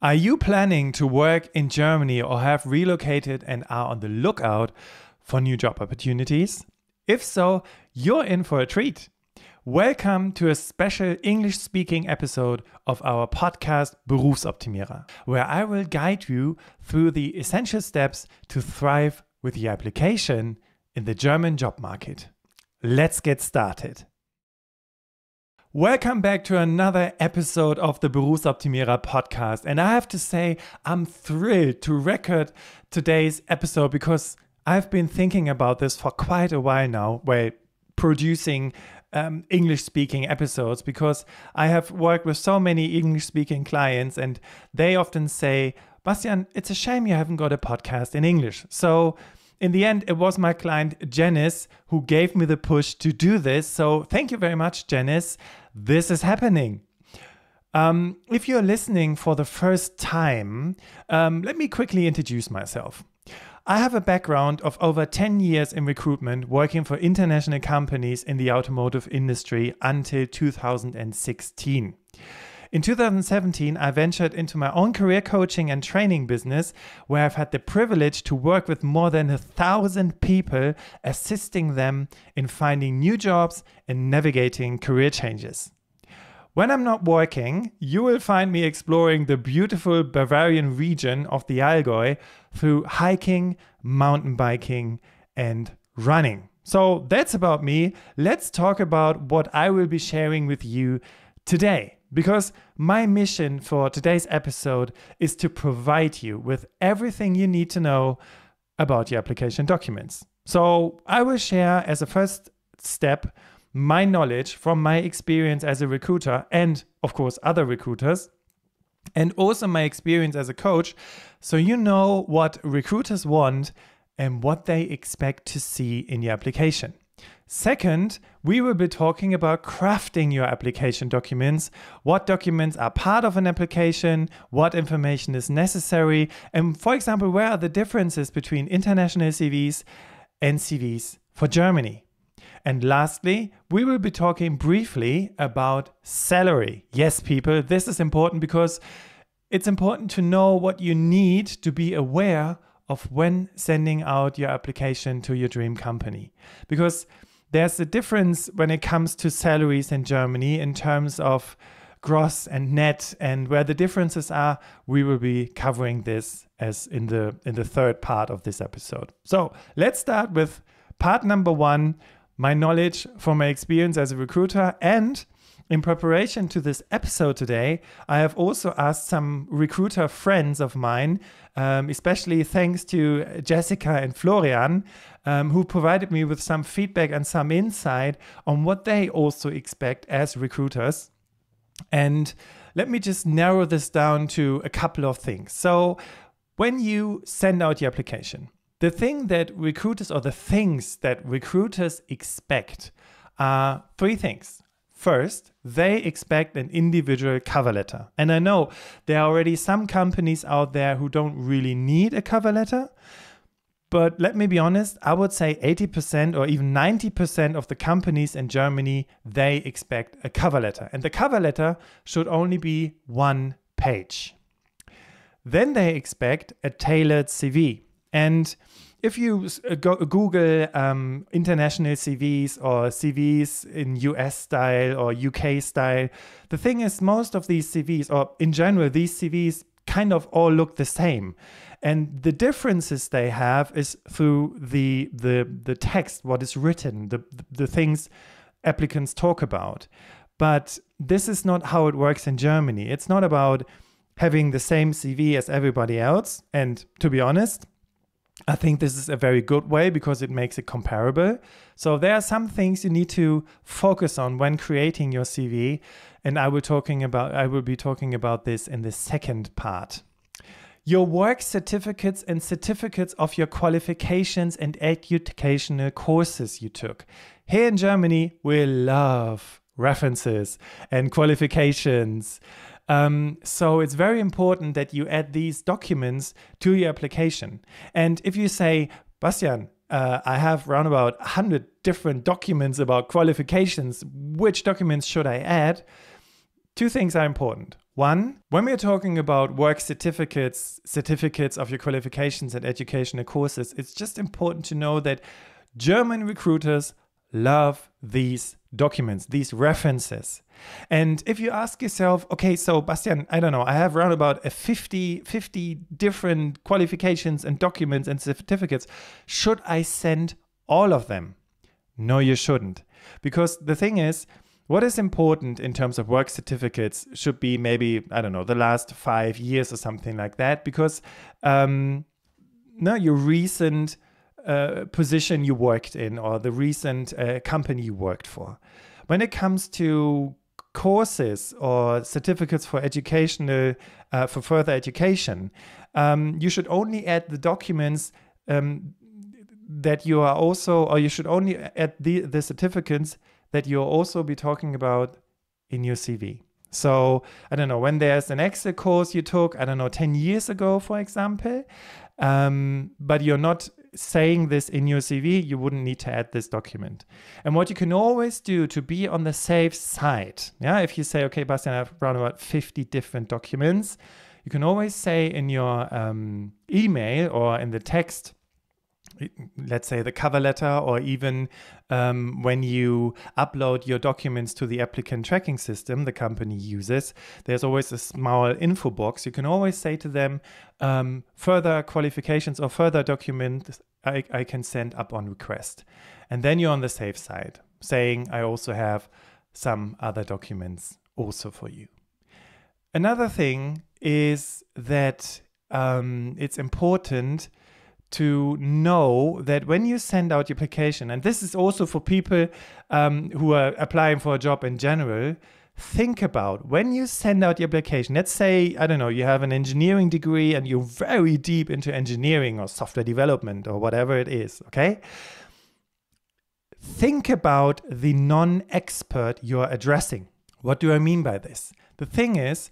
Are you planning to work in Germany or have relocated and are on the lookout for new job opportunities? If so, you're in for a treat. Welcome to a special English speaking episode of our podcast Berufsoptimierer, where I will guide you through the essential steps to thrive with the application in the German job market. Let's get started. Welcome back to another episode of the Berufsoptimierer podcast. And I have to say, I'm thrilled to record today's episode because I've been thinking about this for quite a while now, while producing um, English speaking episodes, because I have worked with so many English speaking clients, and they often say, Bastian, it's a shame you haven't got a podcast in English. So, in the end, it was my client Janice who gave me the push to do this. So thank you very much, Janice. This is happening. Um, if you're listening for the first time, um, let me quickly introduce myself. I have a background of over 10 years in recruitment, working for international companies in the automotive industry until 2016. In 2017, I ventured into my own career coaching and training business, where I've had the privilege to work with more than a thousand people, assisting them in finding new jobs and navigating career changes. When I'm not working, you will find me exploring the beautiful Bavarian region of the Allgäu through hiking, mountain biking, and running. So that's about me. Let's talk about what I will be sharing with you today because my mission for today's episode is to provide you with everything you need to know about your application documents. So, I will share as a first step my knowledge from my experience as a recruiter and, of course, other recruiters, and also my experience as a coach, so you know what recruiters want and what they expect to see in your application. Second, we will be talking about crafting your application documents, what documents are part of an application, what information is necessary, and for example, where are the differences between international CVs and CVs for Germany. And lastly, we will be talking briefly about salary. Yes, people, this is important because it's important to know what you need to be aware of when sending out your application to your dream company. Because there's a difference when it comes to salaries in Germany in terms of gross and net and where the differences are we will be covering this as in the in the third part of this episode. So let's start with part number 1 my knowledge from my experience as a recruiter and in preparation to this episode today, I have also asked some recruiter friends of mine, um, especially thanks to Jessica and Florian, um, who provided me with some feedback and some insight on what they also expect as recruiters. And let me just narrow this down to a couple of things. So, when you send out your application, the thing that recruiters or the things that recruiters expect are three things. First, they expect an individual cover letter. And I know there are already some companies out there who don't really need a cover letter. But let me be honest, I would say 80% or even 90% of the companies in Germany, they expect a cover letter. And the cover letter should only be one page. Then they expect a tailored CV. And if you uh, go, Google um, international CVs or CVs in US style or UK style, the thing is, most of these CVs, or in general, these CVs kind of all look the same. And the differences they have is through the the the text, what is written, the the things applicants talk about. But this is not how it works in Germany. It's not about having the same CV as everybody else. And to be honest, I think this is a very good way because it makes it comparable. So there are some things you need to focus on when creating your CV, and I will talking about I will be talking about this in the second part. Your work certificates and certificates of your qualifications and educational courses you took. Here in Germany, we love references and qualifications. Um, so it's very important that you add these documents to your application. And if you say, Bastian, uh, I have around about 100 different documents about qualifications, which documents should I add? Two things are important. One, when we're talking about work certificates, certificates of your qualifications and educational courses, it's just important to know that German recruiters love these documents, these references. And if you ask yourself, okay, so Bastian, I don't know, I have around about a 50, 50 different qualifications and documents and certificates. Should I send all of them? No, you shouldn't. Because the thing is, what is important in terms of work certificates should be maybe, I don't know, the last five years or something like that, because um, no, your recent uh, position you worked in or the recent uh, company you worked for. When it comes to courses or certificates for educational, uh, for further education, um, you should only add the documents um, that you are also, or you should only add the, the certificates that you'll also be talking about in your CV. So, I don't know, when there's an Excel course you took, I don't know, 10 years ago, for example, um, but you're not saying this in your CV, you wouldn't need to add this document. And what you can always do to be on the safe side, yeah, if you say, okay, Bastian, I have around about 50 different documents, you can always say in your um, email or in the text, let's say the cover letter or even um, when you upload your documents to the applicant tracking system the company uses there's always a small info box. You can always say to them um, further qualifications or further documents I, I can send up on request. And then you're on the safe side saying i also have some other documents also for you. Another thing is that um, it's important to know that when you send out your application, and this is also for people um, who are applying for a job in general, think about when you send out your application. Let's say, I don't know, you have an engineering degree and you're very deep into engineering or software development or whatever it is, okay? Think about the non expert you're addressing. What do I mean by this? The thing is,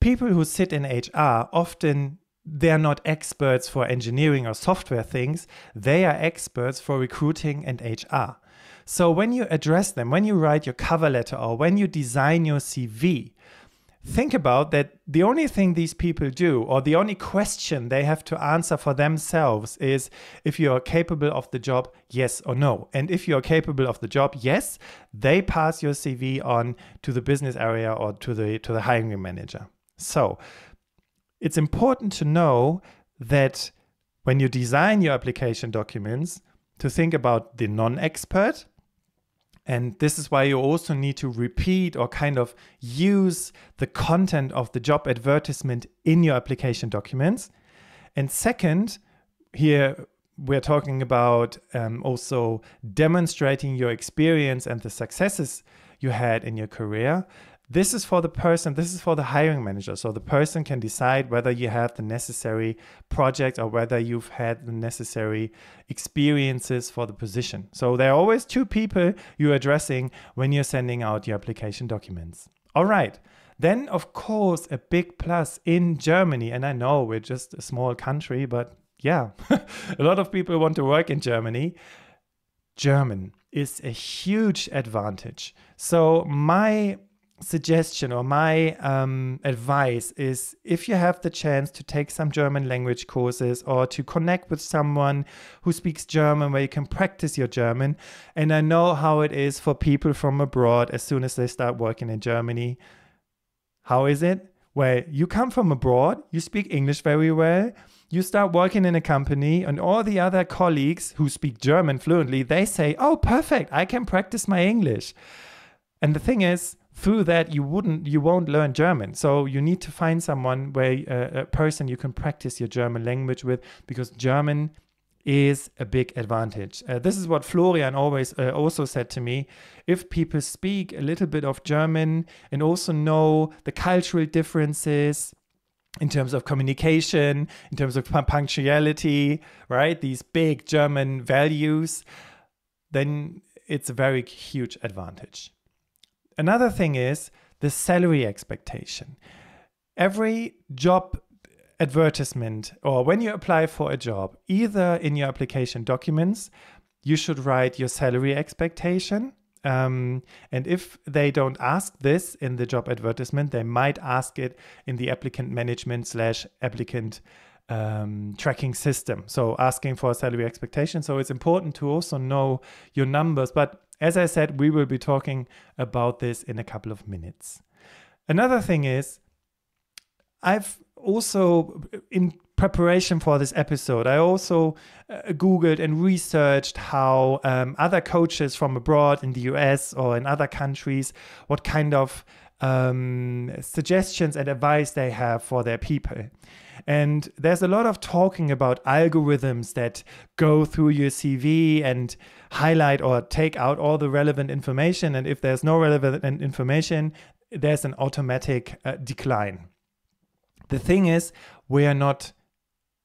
people who sit in HR often they're not experts for engineering or software things, they are experts for recruiting and HR. So when you address them, when you write your cover letter or when you design your CV, think about that the only thing these people do or the only question they have to answer for themselves is if you are capable of the job yes or no. And if you are capable of the job yes they pass your cv on to the business area or to the to the hiring manager. So it's important to know that when you design your application documents, to think about the non expert. And this is why you also need to repeat or kind of use the content of the job advertisement in your application documents. And second, here we're talking about um, also demonstrating your experience and the successes you had in your career. This is for the person, this is for the hiring manager. So the person can decide whether you have the necessary project or whether you've had the necessary experiences for the position. So there are always two people you're addressing when you're sending out your application documents. All right. Then, of course, a big plus in Germany, and I know we're just a small country, but yeah, a lot of people want to work in Germany. German is a huge advantage. So, my suggestion or my um, advice is if you have the chance to take some German language courses or to connect with someone who speaks German where you can practice your German. And I know how it is for people from abroad as soon as they start working in Germany. How is it? Well, you come from abroad, you speak English very well. You start working in a company, and all the other colleagues who speak German fluently, they say, Oh, perfect, I can practice my English. And the thing is, through that you wouldn't you won't learn german. So you need to find someone where uh, a person you can practice your german language with because german is a big advantage. Uh, this is what florian always uh, also said to me. If people speak a little bit of german and also know the cultural differences in terms of communication in terms of punctuality right these big german values then it's a very huge advantage Another thing is the salary expectation. Every job advertisement or when you apply for a job, either in your application documents, you should write your salary expectation. Um, and if they don't ask this in the job advertisement, they might ask it in the applicant management slash applicant um, tracking system. So asking for a salary expectation. So it's important to also know your numbers. But as I said, we will be talking about this in a couple of minutes. Another thing is, I've also, in preparation for this episode, I also uh, Googled and researched how um, other coaches from abroad in the US or in other countries, what kind of um, suggestions and advice they have for their people. And there's a lot of talking about algorithms that go through your CV and highlight or take out all the relevant information. And if there's no relevant information, there's an automatic uh, decline. The thing is, we are not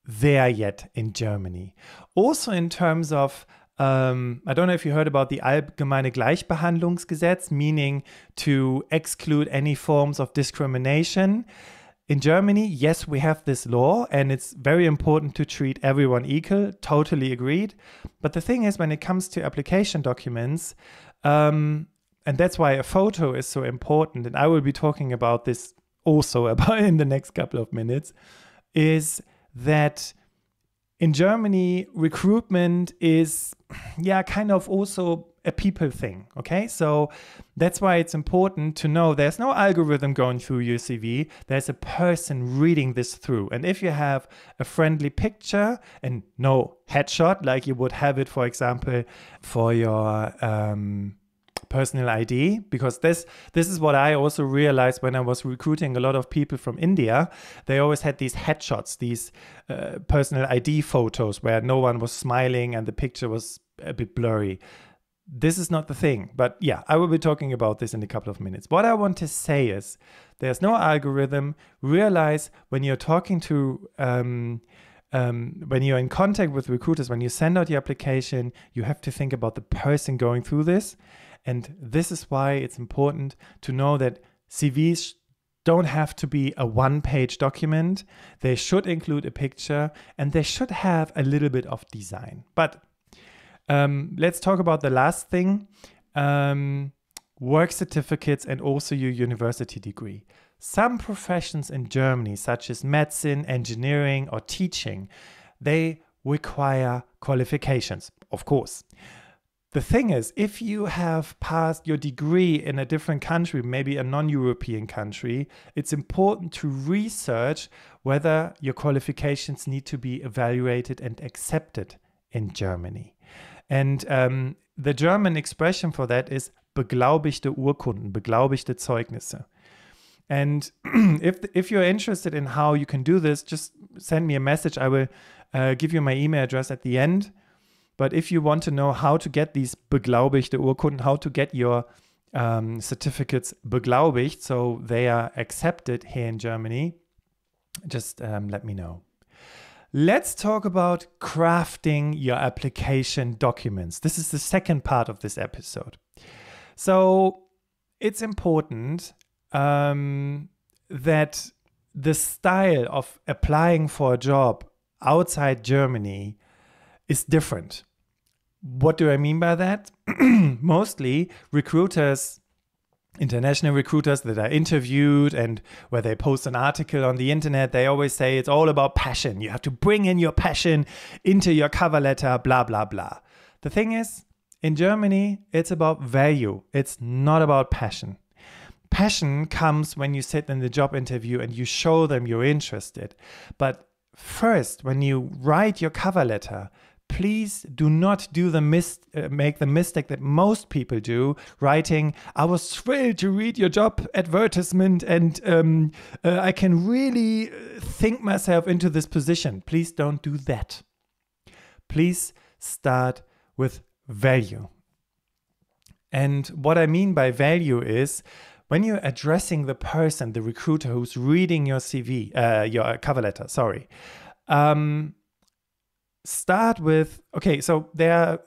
there yet in Germany. Also, in terms of um, I don't know if you heard about the Allgemeine Gleichbehandlungsgesetz, meaning to exclude any forms of discrimination. In Germany, yes, we have this law, and it's very important to treat everyone equal. Totally agreed. But the thing is, when it comes to application documents, um, and that's why a photo is so important, and I will be talking about this also about in the next couple of minutes, is that in Germany, recruitment is, yeah, kind of also a people thing. Okay. So that's why it's important to know there's no algorithm going through your CV. There's a person reading this through. And if you have a friendly picture and no headshot, like you would have it, for example, for your, um, personal ID because this this is what I also realized when I was recruiting a lot of people from India. They always had these headshots, these uh, personal ID photos where no one was smiling and the picture was a bit blurry. This is not the thing, but yeah, I will be talking about this in a couple of minutes. What I want to say is there's no algorithm. Realize when you're talking to um, um, when you're in contact with recruiters, when you send out your application, you have to think about the person going through this. And this is why it's important to know that CVs don't have to be a one page document. They should include a picture and they should have a little bit of design. But um, let's talk about the last thing um, work certificates and also your university degree. Some professions in Germany, such as medicine, engineering, or teaching, they require qualifications, of course. The thing is, if you have passed your degree in a different country, maybe a non European country, it's important to research whether your qualifications need to be evaluated and accepted in Germany. And um, the German expression for that is beglaubigte Urkunden, beglaubigte Zeugnisse. And if, if you're interested in how you can do this, just send me a message. I will uh, give you my email address at the end. But if you want to know how to get these beglaubigte Urkunden, how to get your um, certificates beglaubigt, so they are accepted here in Germany, just um, let me know. Let's talk about crafting your application documents. This is the second part of this episode. So it's important um, that the style of applying for a job outside Germany is different. What do I mean by that? Mostly recruiters, international recruiters that are interviewed and where they post an article on the internet, they always say it's all about passion. You have to bring in your passion into your cover letter, blah, blah, blah. The thing is, in Germany, it's about value, it's not about passion. Passion comes when you sit in the job interview and you show them you're interested. But first, when you write your cover letter, please do not do the mis- uh, make the mistake that most people do writing i was thrilled to read your job advertisement and um, uh, i can really uh, think myself into this position. Please don't do that. Please start with value. And what i mean by value is when you're addressing the person the recruiter who's reading your cv uh, your cover letter sorry um, start with okay, so there are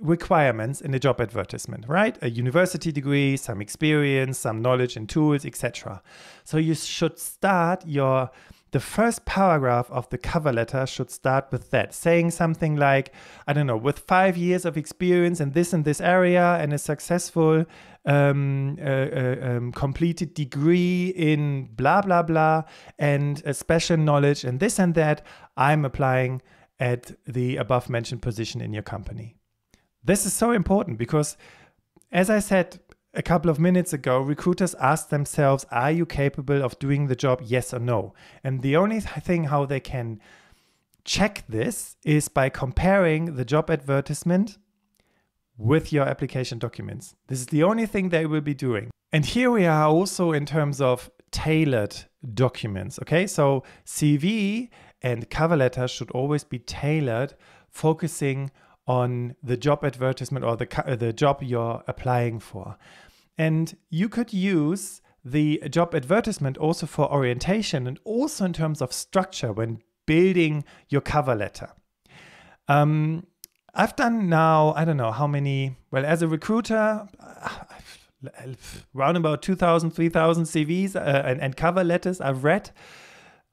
requirements in the job advertisement, right? A university degree, some experience, some knowledge and tools, etc. So you should start your the first paragraph of the cover letter should start with that, saying something like, I don't know, with five years of experience in this and this area and a successful um, uh, uh, um, completed degree in blah, blah, blah, and a special knowledge and this and that, I'm applying at the above mentioned position in your company. This is so important because, as I said a couple of minutes ago, recruiters ask themselves, Are you capable of doing the job? Yes or no? And the only thing how they can check this is by comparing the job advertisement with your application documents. This is the only thing they will be doing. And here we are also in terms of tailored documents. Okay, so CV and cover letters should always be tailored, focusing on the job advertisement or the, the job you're applying for. And you could use the job advertisement also for orientation and also in terms of structure when building your cover letter. Um, I've done now, I don't know how many, well, as a recruiter, around about 2,000, 3,000 CVs uh, and, and cover letters I've read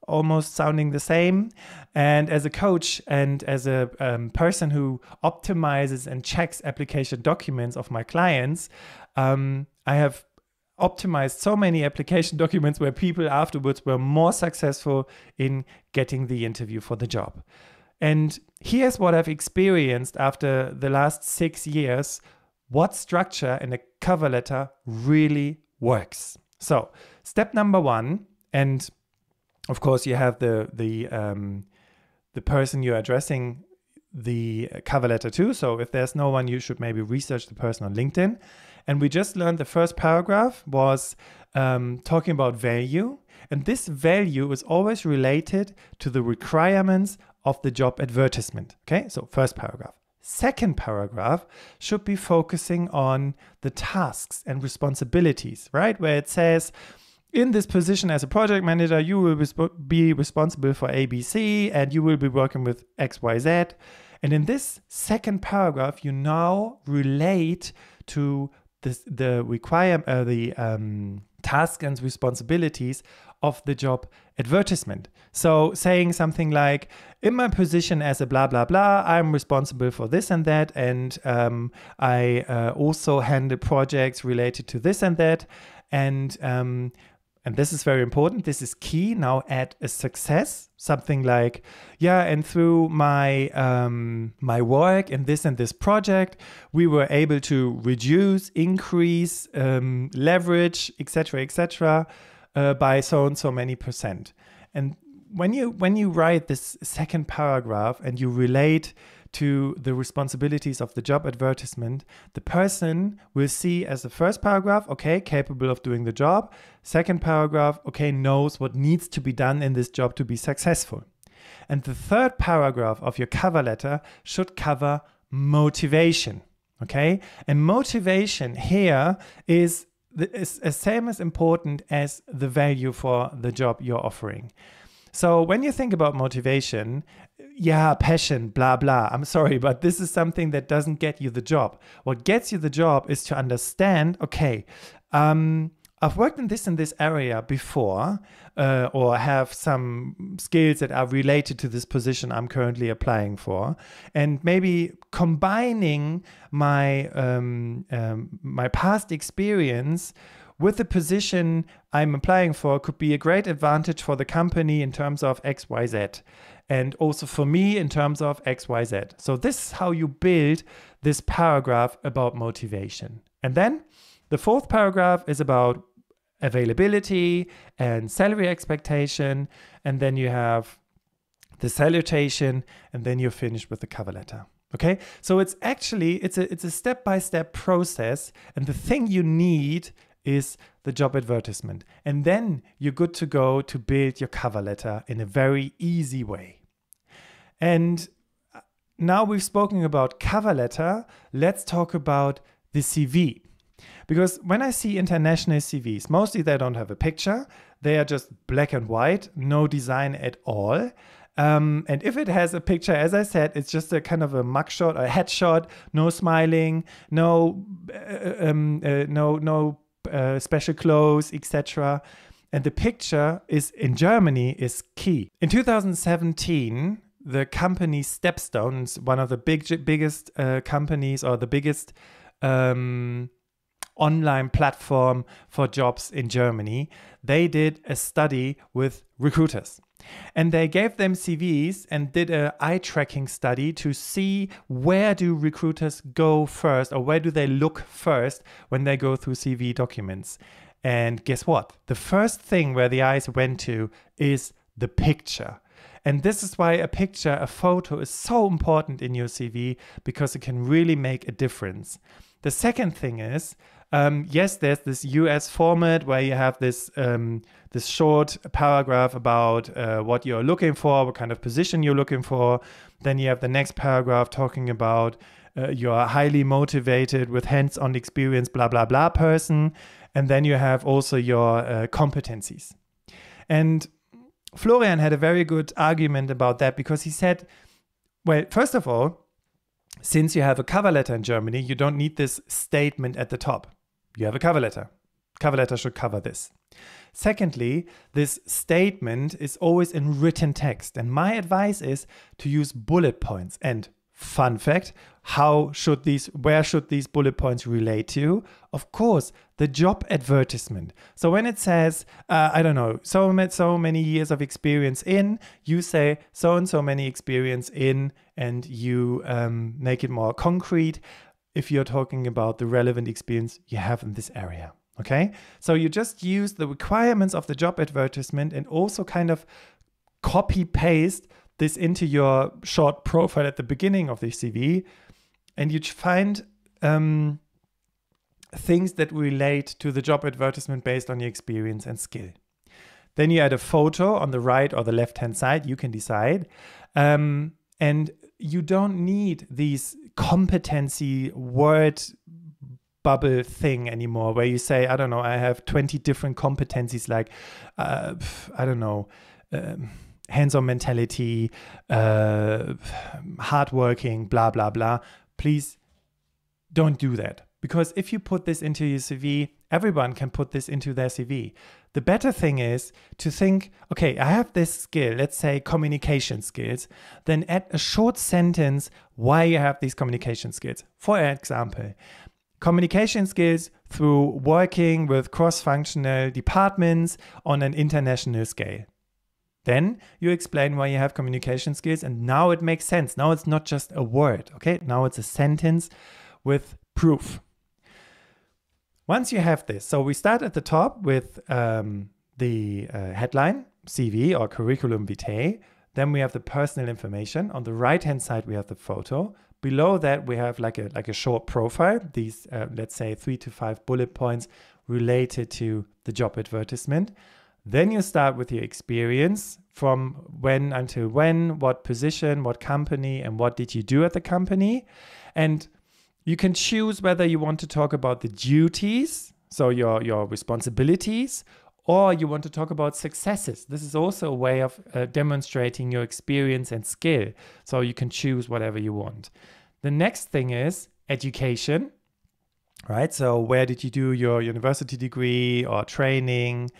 almost sounding the same. And as a coach and as a um, person who optimizes and checks application documents of my clients, um, I have optimized so many application documents where people afterwards were more successful in getting the interview for the job. And here's what I've experienced after the last six years what structure in a cover letter really works. So, step number one, and of course, you have the the um, the person you're addressing the cover letter to. So if there's no one, you should maybe research the person on LinkedIn. And we just learned the first paragraph was um, talking about value. And this value is always related to the requirements of the job advertisement. Okay, so first paragraph. Second paragraph should be focusing on the tasks and responsibilities, right? Where it says, in this position as a project manager, you will be responsible for ABC and you will be working with XYZ. And in this second paragraph, you now relate to this, the require uh, the um, and responsibilities of the job advertisement. So saying something like, in my position as a blah blah blah, I'm responsible for this and that, and um, I uh, also handle projects related to this and that, and um, and this is very important. This is key. Now add a success, something like, yeah, and through my um, my work in this and this project, we were able to reduce, increase, um, leverage, etc., etc., uh, by so and so many percent. And when you when you write this second paragraph and you relate to the responsibilities of the job advertisement, the person will see as the first paragraph, okay, capable of doing the job. Second paragraph, okay, knows what needs to be done in this job to be successful. And the third paragraph of your cover letter should cover motivation. Okay. And motivation here is the is same as important as the value for the job you're offering. So when you think about motivation, yeah, passion, blah, blah. I'm sorry, but this is something that doesn't get you the job. What gets you the job is to understand okay, um, I've worked in this and this area before, uh, or have some skills that are related to this position I'm currently applying for, and maybe combining my um, um, my past experience with the position I'm applying for could be a great advantage for the company in terms of X, Y, Z and also for me in terms of XYZ. So, this is how you build this paragraph about motivation. And then the fourth paragraph is about availability and salary expectation. And then you have the salutation, and then you're finished with the cover letter. Okay, so it's actually it's a it's a step by step process, and the thing you need is the job advertisement, and then you're good to go to build your cover letter in a very easy way. And now we've spoken about cover letter, let's talk about the CV. Because when I see international CVs, mostly they don't have a picture, they are just black and white, no design at all. Um, and if it has a picture, as I said, it's just a kind of a mugshot, a headshot, no smiling, no, uh, um, uh, no, no uh, special clothes, etc. And the picture is in Germany is key. In 2017, the company Stepstone, one of the big, biggest uh, companies or the biggest um, online platform for jobs in Germany, they did a study with recruiters. And they gave them CVs and did a eye tracking study to see where do recruiters go first or where do they look first when they go through CV documents. And guess what? The first thing where the eyes went to is the picture. And this is why a picture, a photo is so important in your CV because it can really make a difference. The second thing is, um, yes, there's this US format where you have this um, this short paragraph about uh, what you're looking for, what kind of position you're looking for. Then you have the next paragraph talking about uh, you're highly motivated with hands-on experience, blah blah blah person, and then you have also your uh, competencies. And Florian had a very good argument about that because he said, well, first of all, since you have a cover letter in Germany, you don't need this statement at the top. You have a cover letter. Cover letter should cover this. Secondly, this statement is always in written text. And my advice is to use bullet points. And fun fact, how should these, where should these bullet points relate to? Of course, the job advertisement. So when it says, uh, I don't know, so, so many years of experience in, you say so and so many experience in, and you um, make it more concrete if you're talking about the relevant experience you have in this area. Okay, so you just use the requirements of the job advertisement and also kind of copy paste this into your short profile at the beginning of the CV, and you find um, things that relate to the job advertisement based on your experience and skill. Then you add a photo on the right or the left hand side, you can decide. Um, and you don't need these competency word bubble thing anymore where you say i don't know i have 20 different competencies like uh, i don't know um, hands-on mentality uh, hardworking blah blah blah. Please don't do that. Because if you put this into your cv everyone can put this into their cv the better thing is to think, okay, I have this skill, let's say communication skills, then add a short sentence why you have these communication skills. For example, communication skills through working with cross functional departments on an international scale. Then you explain why you have communication skills, and now it makes sense. Now it's not just a word, okay? Now it's a sentence with proof. Once you have this, so we start at the top with um, the uh, headline, CV or curriculum vitae. Then we have the personal information. On the right hand side, we have the photo. Below that, we have like a like a short profile. These, uh, let's say, three to five bullet points related to the job advertisement. Then you start with your experience from when until when, what position, what company, and what did you do at the company. And you can choose whether you want to talk about the duties, so your, your responsibilities, or you want to talk about successes. This is also a way of uh, demonstrating your experience and skill. So you can choose whatever you want. The next thing is education, right? So where did you do your university degree or training?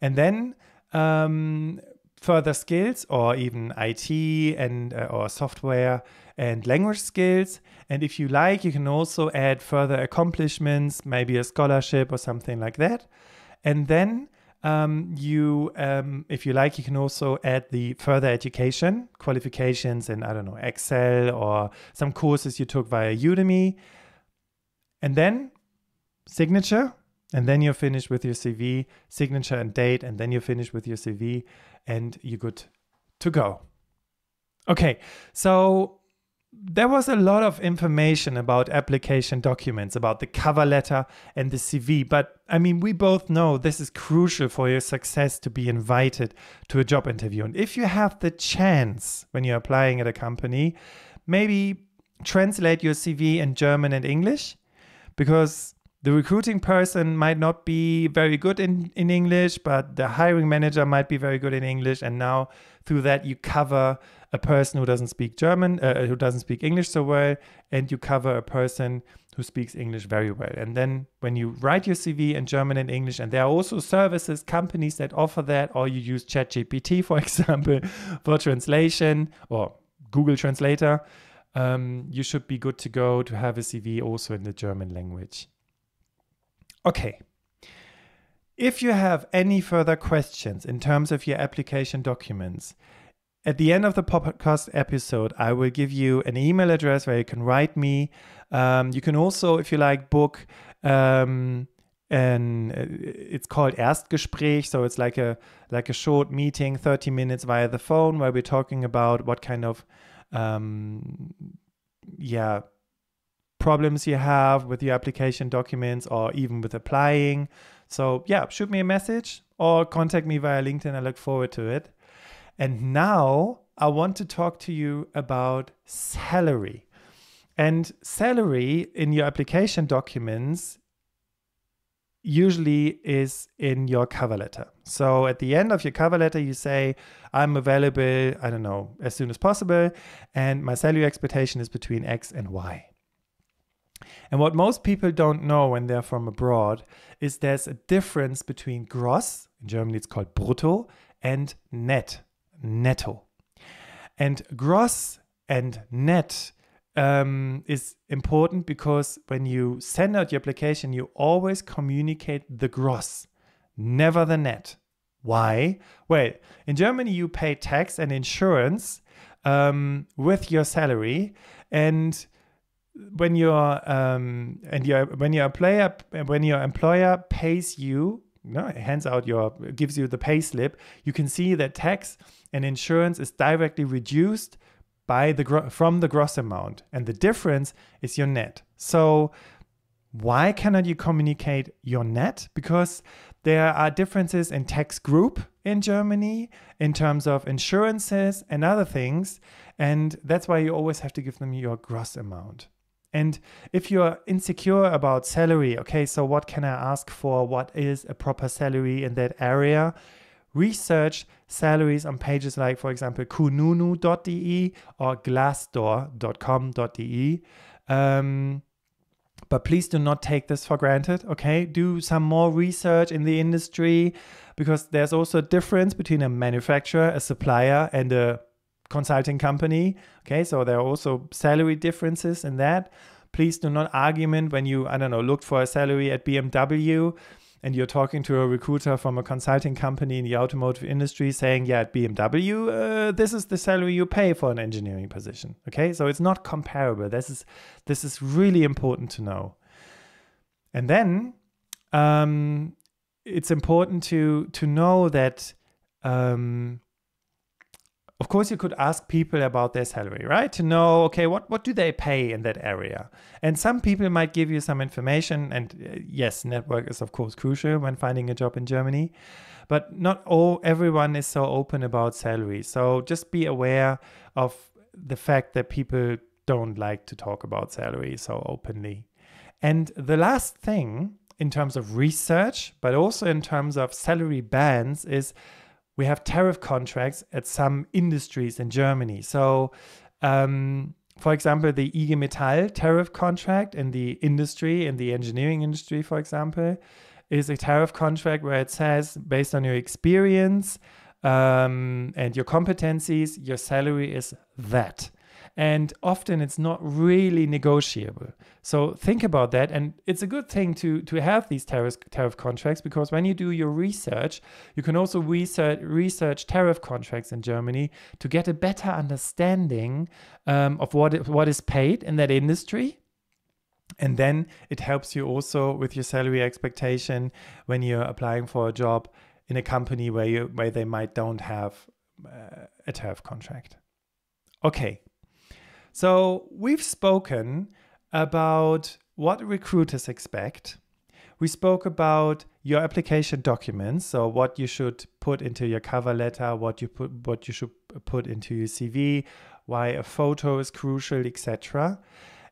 And then um, further skills or even IT and uh, or software and language skills. And if you like, you can also add further accomplishments, maybe a scholarship or something like that. And then um, you, um, if you like, you can also add the further education qualifications in, I don't know, Excel or some courses you took via Udemy. And then signature. And then you're finished with your CV, signature and date. And then you're finished with your CV and you're good to go. Okay, so there was a lot of information about application documents, about the cover letter and the CV. But I mean, we both know this is crucial for your success to be invited to a job interview. And if you have the chance when you're applying at a company, maybe translate your CV in German and English because the recruiting person might not be very good in, in English, but the hiring manager might be very good in English. And now through that, you cover a person who doesn't speak German, uh, who doesn't speak English so well, and you cover a person who speaks English very well. And then when you write your CV in German and English, and there are also services, companies that offer that, or you use ChatGPT, for example, for translation or Google Translator, um, you should be good to go to have a CV also in the German language. Okay. If you have any further questions in terms of your application documents, at the end of the podcast episode, I will give you an email address where you can write me. Um, you can also, if you like, book um, uh, it's called Erstgespräch, so it's like a like a short meeting, 30 minutes via the phone, where we're talking about what kind of um, yeah problems you have with your application documents or even with applying. So, yeah, shoot me a message or contact me via LinkedIn. I look forward to it. And now I want to talk to you about salary. And salary in your application documents usually is in your cover letter. So at the end of your cover letter, you say, I'm available, I don't know, as soon as possible, and my salary expectation is between X and Y. And what most people don't know when they're from abroad is there's a difference between gross, in Germany it's called brutto, and net, netto. And gross and net um, is important because when you send out your application, you always communicate the gross, never the net. Why? Well, in Germany, you pay tax and insurance um, with your salary, and when your um, and your when your employer when your employer pays you no, hands out your gives you the pay slip you can see that tax and insurance is directly reduced by the from the gross amount. And the difference is your net. So why cannot you communicate your net? Because there are differences in tax group in Germany in terms of insurances and other things. And that's why you always have to give them your gross amount and if you're insecure about salary, okay, so what can I ask for? What is a proper salary in that area? Research salaries on pages like, for example, kununu.de or glassdoor.com.de. Um, but please do not take this for granted, okay? Do some more research in the industry because there's also a difference between a manufacturer, a supplier, and a consulting company. Okay, so there are also salary differences in that. Please do not argument when you, I don't know, looked for a salary at BMW and you're talking to a recruiter from a consulting company in the automotive industry saying, yeah, at BMW, uh, this is the salary you pay for an engineering position. Okay, so it's not comparable. This is this is really important to know. And then um, it's important to to know that um, of course you could ask people about their salary right? To know okay what, what do they pay in that area? And some people might give you some information and uh, yes network is of course crucial when finding a job in germany but not all everyone is so open about salary. So just be aware of the fact that people don't like to talk about salary so openly. And the last thing in terms of research but also in terms of salary bands is we have tariff contracts at some industries in Germany. So, um, for example, the IG Metall tariff contract in the industry, in the engineering industry, for example, is a tariff contract where it says, based on your experience um, and your competencies, your salary is that and often it's not really negotiable. So think about that, and it's a good thing to to have these tariff tariff contracts because when you do your research, you can also research research tariff contracts in Germany to get a better understanding um, of what what is paid in that industry. And then it helps you also with your salary expectation when you're applying for a job in a company where you where they might don't have uh, a tariff contract. Okay, so we've spoken about what recruiters expect. We spoke about your application documents, so what you should put into your cover letter, what you put what you should put into your CV, why a photo is crucial, etc.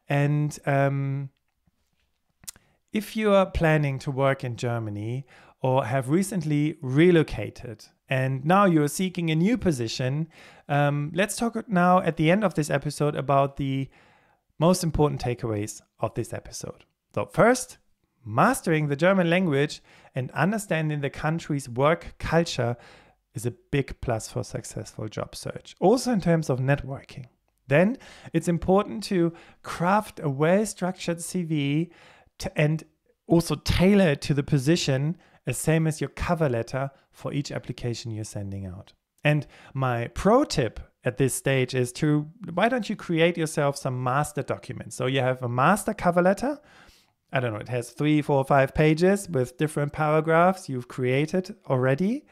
And um, if you are planning to work in Germany or have recently relocated and now you're seeking a new position, um, let's talk now at the end of this episode about the most important takeaways of this episode. So, first, mastering the German language and understanding the country's work culture is a big plus for successful job search, also in terms of networking. Then it's important to craft a well structured CV to, and also tailor it to the position, as same as your cover letter for each application you're sending out. And my pro tip at this stage is to why don't you create yourself some master documents? So you have a master cover letter. I don't know, it has three, four, five pages with different paragraphs you've created already.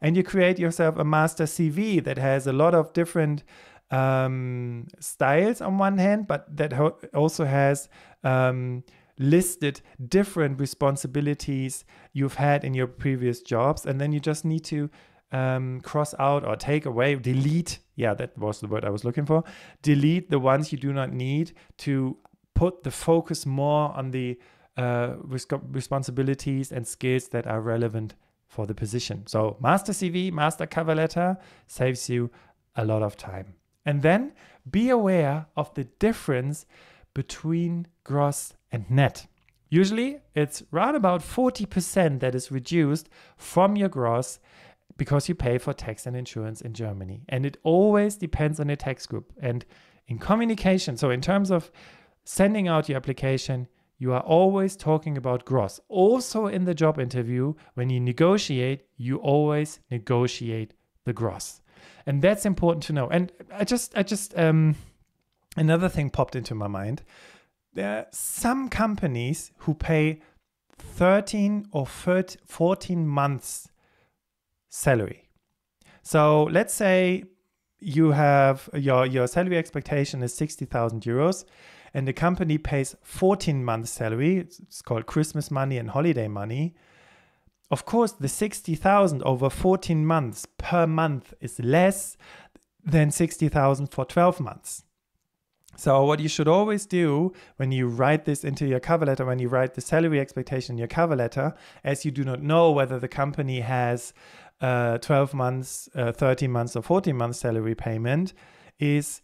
And you create yourself a master CV that has a lot of different um, styles on one hand, but that also has um, listed different responsibilities you've had in your previous jobs. And then you just need to um, cross out or take away, delete. Yeah, that was the word I was looking for. Delete the ones you do not need to put the focus more on the uh, responsibilities and skills that are relevant for the position. So, master CV, master cover letter saves you a lot of time. And then be aware of the difference between gross and net. Usually it's around about 40% that is reduced from your gross because you pay for tax and insurance in Germany. And it always depends on the tax group. And in communication, so in terms of sending out your application, you are always talking about gross. Also in the job interview, when you negotiate, you always negotiate the gross and that's important to know. And I just, I just, um, another thing popped into my mind. There are some companies who pay 13 or 13, 14 months salary. So let's say you have your your salary expectation is 60,000 euros and the company pays 14 months salary it's called christmas money and holiday money of course, the 60,000 over 14 months per month is less than 60,000 for 12 months. So, what you should always do when you write this into your cover letter, when you write the salary expectation in your cover letter, as you do not know whether the company has uh, 12 months, uh, 13 months, or 14 months salary payment, is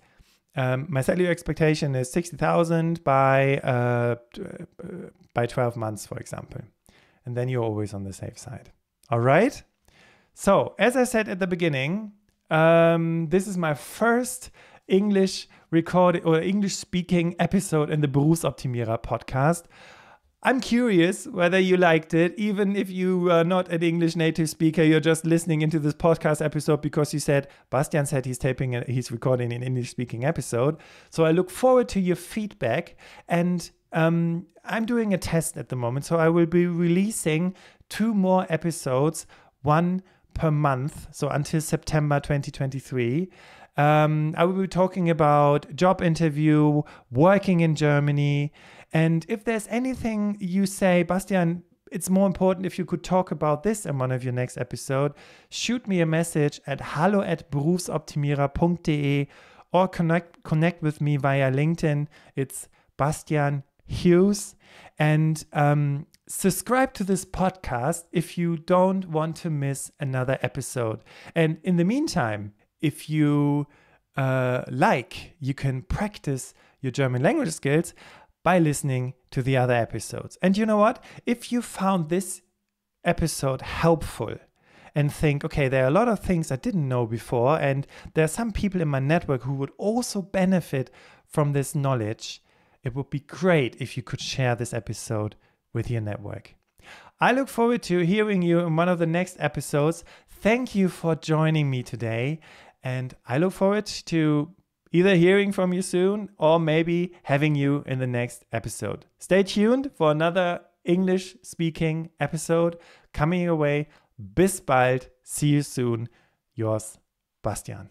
um, my salary expectation is 60,000 by uh, by 12 months, for example and then you're always on the safe side. All right. So, as I said at the beginning, um, this is my first English recorded or English speaking episode in the Berufsoptimierer podcast. I'm curious whether you liked it, even if you are not an English native speaker, you're just listening into this podcast episode because you said Bastian said he's taping and he's recording an English speaking episode. So I look forward to your feedback and um, I'm doing a test at the moment, so I will be releasing two more episodes, one per month, so until September 2023. Um, I will be talking about job interview, working in Germany, and if there's anything you say, Bastian, it's more important if you could talk about this in one of your next episode. Shoot me a message at hallo at berufsoptimierer.de or connect connect with me via LinkedIn. It's Bastian Hughes. And um, subscribe to this podcast if you don't want to miss another episode. And in the meantime, if you uh, like, you can practice your German language skills by listening to the other episodes. And you know what? If you found this episode helpful, and think, okay, there are a lot of things I didn't know before, and there are some people in my network who would also benefit from this knowledge, it would be great if you could share this episode with your network. I look forward to hearing you in one of the next episodes. Thank you for joining me today. And I look forward to either hearing from you soon or maybe having you in the next episode. Stay tuned for another English speaking episode coming your way. Bis bald. See you soon. Yours, Bastian.